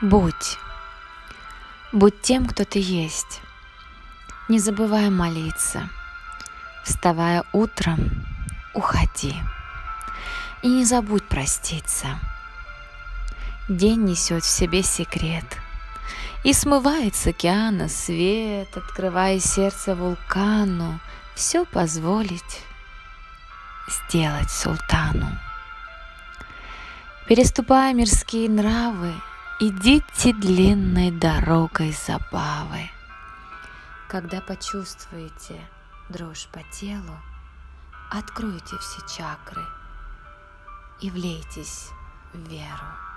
Будь. Будь тем, кто ты есть. Не забывай молиться. Вставая утром, уходи. И не забудь проститься. День несет в себе секрет. И смывает с океана свет, открывая сердце вулкану, все позволить сделать султану. Переступая мирские нравы, Идите длинной дорогой забавы. Когда почувствуете дрожь по телу, Откройте все чакры и влейтесь в веру.